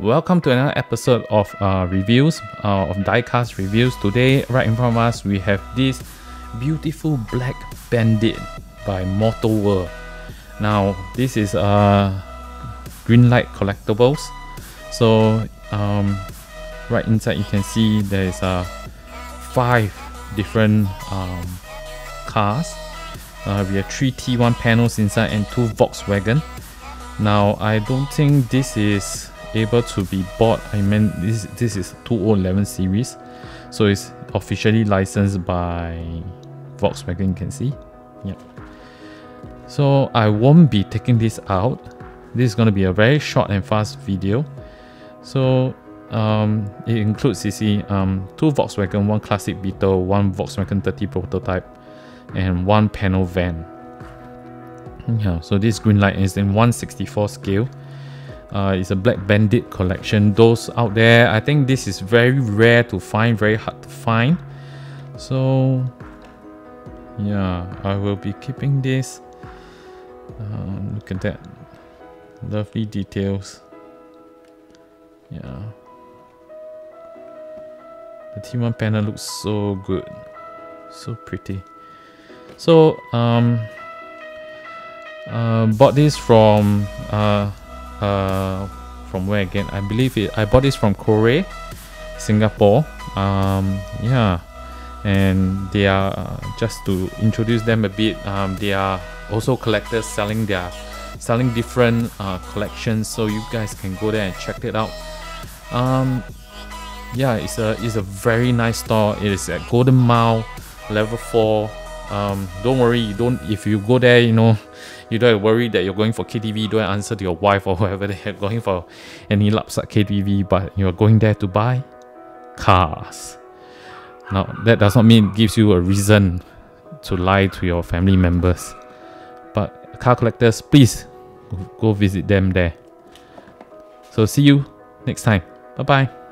welcome to another episode of uh, reviews uh, of diecast reviews. Today, right in front of us, we have this beautiful black bandit by Mortal World. Now, this is uh, Greenlight collectibles. So, um, right inside, you can see there is uh, five different um, cars. Uh, we have three T1 panels inside and two Volkswagen. Now, I don't think this is able to be bought. I mean, this this is 2011 series, so it's officially licensed by Volkswagen. You can see, yeah. So I won't be taking this out. This is going to be a very short and fast video. So um, it includes you see um, two Volkswagen, one classic Beetle, one Volkswagen 30 prototype, and one panel van. Yeah, so this green light is in 164 scale. Uh, it's a Black Bandit collection. Those out there, I think this is very rare to find, very hard to find. So, yeah, I will be keeping this. Um, look at that. Lovely details. Yeah. The T1 panel looks so good. So pretty. So, um, uh, bought this from uh, uh, from where again? I believe it. I bought this from Korei, Singapore. Um, yeah, and they are uh, just to introduce them a bit. Um, they are also collectors selling their selling different uh, collections, so you guys can go there and check it out. Um, yeah, it's a it's a very nice store. It is at Golden Mile, level four. Um, don't worry, you don't if you go there, you know, you don't worry that you're going for KTV, don't answer to your wife or whoever they're going for any laps at KTV, but you're going there to buy cars. Now that does not mean it gives you a reason to lie to your family members. But car collectors, please go visit them there. So see you next time. Bye bye.